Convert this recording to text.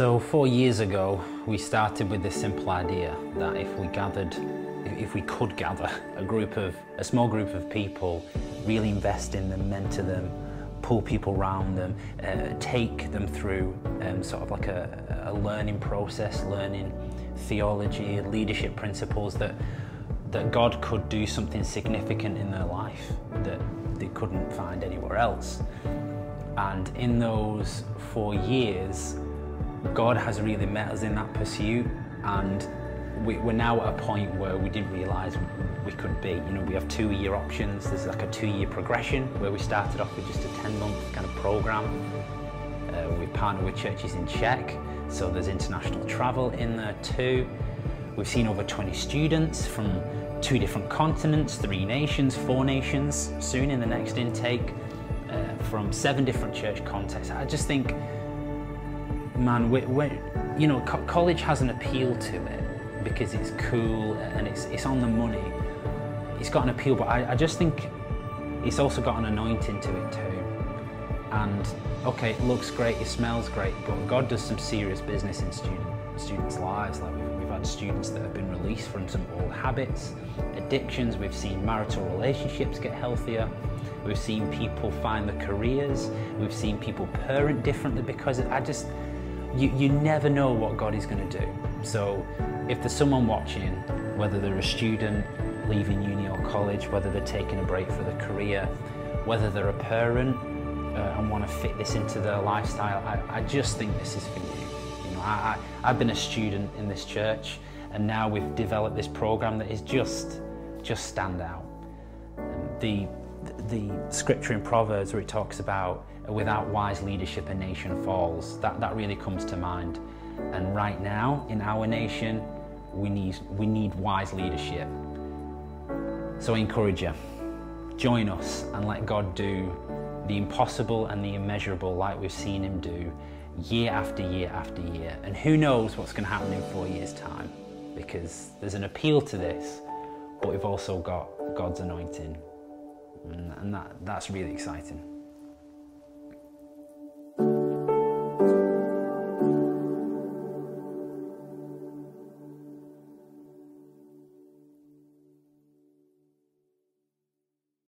So four years ago, we started with this simple idea that if we gathered, if we could gather a group of, a small group of people, really invest in them, mentor them, pull people around them, uh, take them through um, sort of like a, a learning process, learning theology, leadership principles that that God could do something significant in their life that they couldn't find anywhere else. And in those four years, God has really met us in that pursuit and we, are now at a point where we didn't realise we could be. You know, we have two-year options. There's like a two-year progression where we started off with just a 10-month kind of program. Uh, we partner with churches in Czech, so there's international travel in there too. We've seen over 20 students from two different continents, three nations, four nations, soon in the next intake, uh, from seven different church contexts. I just think man, you know, co college has an appeal to it because it's cool and it's, it's on the money. It's got an appeal, but I, I just think it's also got an anointing to it too. And okay, it looks great, it smells great, but God does some serious business in student, students' lives. Like we've, we've had students that have been released from some old habits, addictions. We've seen marital relationships get healthier. We've seen people find their careers. We've seen people parent differently because I just, you, you never know what God is going to do. So if there's someone watching, whether they're a student leaving uni or college, whether they're taking a break for their career, whether they're a parent uh, and want to fit this into their lifestyle, I, I just think this is for you. You know, I, I, I've been a student in this church and now we've developed this program that is just, just stand out. The, the scripture in Proverbs where it talks about without wise leadership a nation falls, that, that really comes to mind. And right now in our nation, we need, we need wise leadership. So I encourage you, join us and let God do the impossible and the immeasurable like we've seen him do year after year after year. And who knows what's going to happen in four years' time because there's an appeal to this, but we've also got God's anointing. And that, that's really exciting.